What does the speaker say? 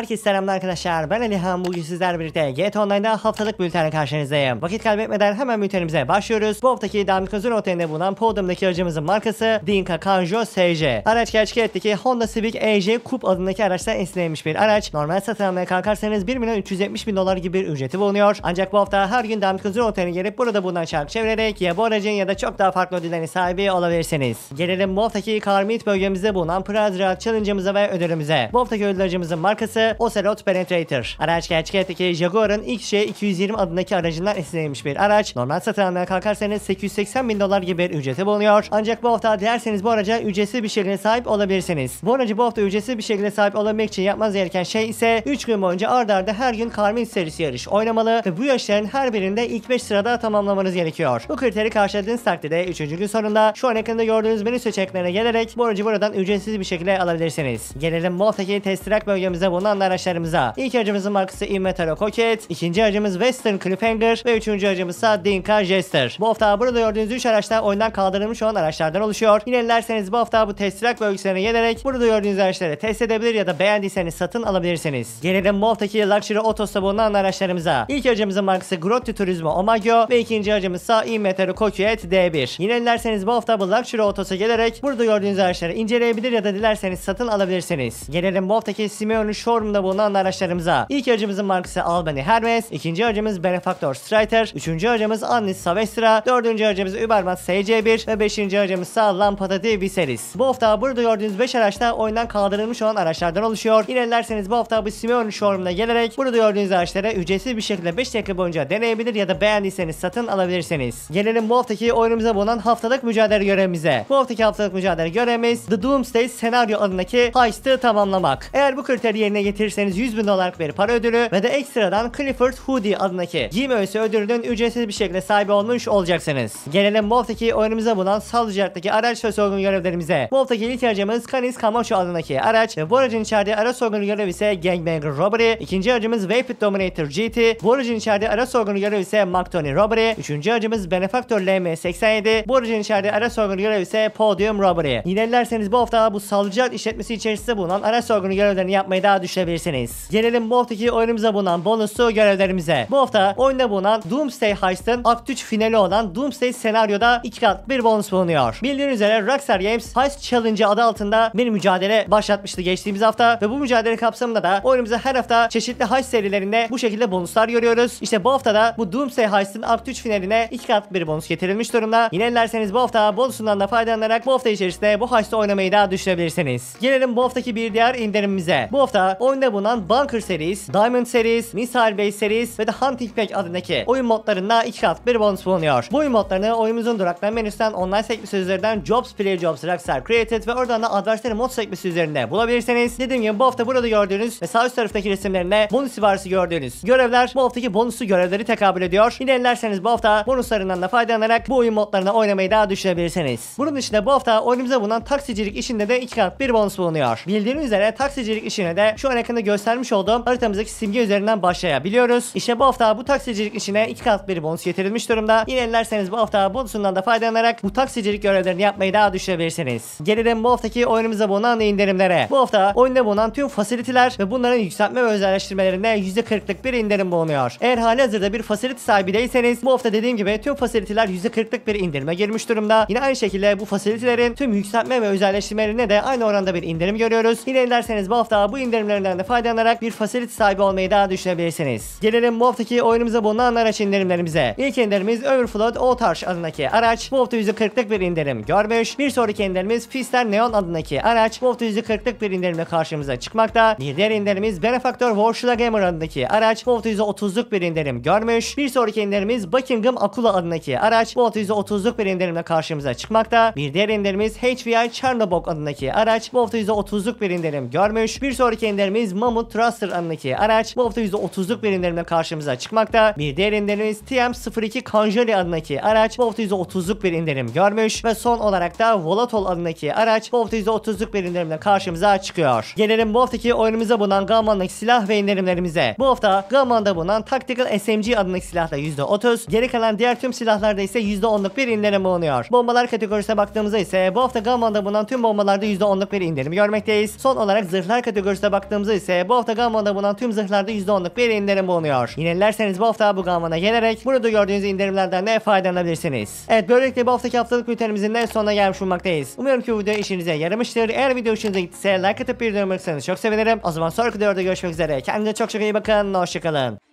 Herkese selamlar arkadaşlar. Ben Alihan. Bugün sizlerle birlikte GT Online'da haftalık bültenle karşınızdayım. Vakit kaybetmeden hemen bültenimize başlıyoruz. Bu haftaki Damik Özür Oteli'nde bulunan Podium'daki aracımızın markası Dinka Kanjo SJ. Araç gerçek hayattaki Honda Civic EJ Coupe adındaki araçtan esinlenmiş bir araç. Normal satın almaya kalkarsanız 1 milyon 370 bin dolar gibi bir ücreti bulunuyor. Ancak bu hafta her gün Damik Özür Oteli'ne gelip burada bulunan çark çevirerek ya bu aracın ya da çok daha farklı ödüllerin sahibi olabilirsiniz. Gelelim bu haftaki Car Meet bölgemizde bulunan Prize Rail Challenge'ımıza ve ödülümüze. Bu haftaki ödül aracımızın markası Ocelot Penetrator. Araç gerçek hayattaki Jaguar'ın XJ220 adındaki aracından esinlenmiş bir araç. Normal satın almaya kalkarsanız 880 bin dolar gibi bir ücreti bulunuyor. Ancak bu hafta dilerseniz bu araca ücretsiz bir şekilde sahip olabilirsiniz. Bu aracı bu hafta ücretsiz bir şekilde sahip olabilmek için yapmanız gereken şey ise 3 gün boyunca ardarda arda her gün Meet serisi yarış oynamalı ve bu yarışların her birinde ilk 5 sırada tamamlamanız gerekiyor. Bu kriteri karşıladığınız takdirde 3. gün sonunda şu an ekranda gördüğünüz menü seçeneklerine gelerek bu aracı buradan ücretsiz bir şekilde alabilirsiniz. Gelelim bu haftaki test track bölgemizde bulunan araçlarımıza. İlk aracımızın markası Invetero Coquette, ikinci aracımız Western Cliffhanger ve üçüncü aracımız ise Dinka Jester. Bu hafta burada gördüğünüz 3 araçta oyundan kaldırılmış olan araçlardan oluşuyor. Yine dilerseniz bu hafta bu test track bölgesine gelerek burada gördüğünüz araçları test edebilir ya da beğendiyseniz satın alabilirsiniz. Gelelim bu haftaki Luxury Autos'ta bulunan araçlarımıza. İlk aracımızın markası Grotti Turismo Omagio ve ikinci aracımız ise Invetero Coquette D1. Yine bu hafta bu Luxury Autos'a gelerek burada gördüğünüz araçları inceleyebilir ya da dilerseniz satın alabilirsiniz. Gelelim bu haftaki Simeon'un showroom'da bulunan araçlarımıza. İlk aracımızın markası Albany Hermes, ikinci aracımız Benefactor Strider, üçüncü aracımız Annis Savestra, dördüncü aracımız Ubermat SC1 ve beşinci aracımız ise Lampada de Viseris. Bu hafta burada gördüğünüz 5 araçta oyundan kaldırılmış olan araçlardan oluşuyor. Yine dilerseniz bu hafta bu Simeon'un showroom'da gelerek burada gördüğünüz araçlara ücretsiz bir şekilde 5 dakika boyunca deneyebilir ya da beğendiyseniz satın alabilirsiniz. Gelelim bu haftaki oyunumuza bulunan haftalık mücadele görevimize. Bu haftaki haftalık mücadele görevimiz The Doomsday Senaryo adındaki heist'ı tamamlamak. Eğer bu kriteri yerine getirirseniz 100 bin dolarlık bir para ödülü ve de ekstradan Clifford Hoodie adındaki giyim öğesi ödülünün ücretsiz bir şekilde sahibi olmuş olacaksınız. Gelelim haftaki oyunumuza bulunan Sallıcak'taki araç ve soygun görevlerimize. Haftaki ilk aracımız Canis Camacho adındaki araç ve bu aracın içerdiği araç soygunu görevi ise Gangbanger Robbery. İkinci aracımız Vapid Dominator GT. Bu aracın içerdiği araç soygunu görevi ise McTony Robbery. Üçüncü aracımız Benefactor LM87. Bu aracın içerdiği araç soygunu görevi ise Podium Robbery. Yine bu hafta bu Sallıcak işletmesi içerisinde bulunan araç soygunu görevlerini yapmayı daha düşürebilirsiniz. Gelelim bu haftaki oyunumuza bulunan bonuslu görevlerimize. Bu hafta oyunda bulunan Doomsday Heist'ın akt 3 finali olan Doomsday senaryoda iki kat bir bonus bulunuyor. Bildiğiniz üzere Rockstar Games Heist Challenge adı altında bir mücadele başlatmıştı geçtiğimiz hafta ve bu mücadele kapsamında da oyunumuza her hafta çeşitli heist serilerinde bu şekilde bonuslar görüyoruz. İşte bu haftada bu Doomsday Heist'ın akt 3 finaline iki kat bir bonus getirilmiş durumda. Yine dilerseniz bu hafta bonusundan da faydalanarak bu hafta içerisinde bu heist'i oynamayı daha düşürebilirsiniz. Gelelim bu haftaki bir diğer indirimimize. Bu hafta oyunda bulunan Bunker Series, Diamond Series, Missile Base Series ve de Hunting Pack adındaki oyun modlarında iki kat bir bonus bulunuyor. Bu oyun modlarını oyunumuzun duraklama menüsünden online sekmesi üzerinden Jobs, Player Jobs, Rockstar Created ve oradan da Adversary Mod sekmesi üzerinde bulabilirsiniz. Dediğim gibi bu hafta burada gördüğünüz ve sağ üst taraftaki resimlerinde bonus ibaresi gördüğünüz görevler bu haftaki bonuslu görevleri tekabül ediyor. Yine dilerseniz bu hafta bonuslarından da faydalanarak bu oyun modlarına oynamayı daha düşürebilirsiniz. Bunun dışında bu hafta oyunumuza bulunan taksicilik işinde de iki kat bir bonus bulunuyor. Bildiğiniz üzere taksicilik işine de şu an ekranda göstermiş olduğum haritamızdaki simge üzerinden başlayabiliyoruz. İşte bu hafta bu taksicilik işine iki kat bir bonus getirilmiş durumda. Yine dilerseniz bu hafta bonusundan da faydalanarak bu taksicilik görevlerini yapmayı daha düşürebilirsiniz. Gelelim bu haftaki oyunumuza bulunan indirimlere. Bu hafta oyunda bulunan tüm fasiliteler ve bunların yükseltme ve özelleştirmelerinde %40'lık bir indirim bulunuyor. Eğer hali hazırda bir fasilite sahibi değilseniz bu hafta dediğim gibi tüm fasiliteler %40'lık bir indirime girmiş durumda. Yine aynı şekilde bu fasilitelerin tüm yükseltme ve özelleştirmelerine de aynı oranda bir indirim görüyoruz. Yine bu hafta bu indirimlerinden de faydalanarak bir fasilite sahibi olmayı daha düşünebilirsiniz. Gelelim haftaki oyunumuza bulunan araç indirimlerimize. İlk indirimiz Overflow Otarş adındaki araç. Hafta %40'lık bir indirim görmüş. Bir sonraki indirimiz Fister Neon adındaki araç. Hafta %40'lık bir indirimle karşımıza çıkmakta. Bir diğer indirimiz Benefactor Warshula Gamer adındaki araç. Hafta %30'luk bir indirim görmüş. Bir sonraki indirimiz Buckingham Akula adındaki araç. Hafta %30'luk bir indirimle karşımıza çıkmakta. Bir diğer indirimiz HVI Chernobog adındaki araç. Hafta %30'luk bir indirim görmüş. Bir sonraki indirimiz Mammoth Thruster adındaki araç. Bu hafta %30'luk bir indirimle karşımıza çıkmakta. Bir diğer indirimiz TM02 Conjoli adındaki araç. Bu hafta %30'luk bir indirim görmüş. Ve son olarak da Volatol adındaki araç. Bu hafta %30'luk bir indirimle karşımıza çıkıyor. Gelelim bu haftaki oyunumuza bulunan Gamman'daki silah ve indirimlerimize. Bu hafta Gamman'da bulunan Tactical SMG adındaki silahla %30. Geri kalan diğer tüm silahlarda ise %10'luk bir indirim bulunuyor. Bombalar kategorisine baktığımızda ise bu hafta Gamman'da bulunan tüm bombalarda %10'luk bir indirim görmekteyiz. Son olarak zırhlar kategorisine baktığımızda zırhımızı ise bu hafta Gammon'da bulunan tüm zırhlarda %10'luk bir indirim bulunuyor. Yine dilerseniz bu hafta bu Gammon'a gelerek burada gördüğünüz indirimlerden de faydalanabilirsiniz. Evet böylelikle bu haftaki haftalık bültenimizin de sonuna gelmiş bulunmaktayız. Umuyorum ki bu video işinize yaramıştır. Eğer video hoşunuza gittiyse like atıp bir yorum çok sevinirim. O zaman sonraki videoda görüşmek üzere. Kendinize çok çok iyi bakın. Hoşçakalın.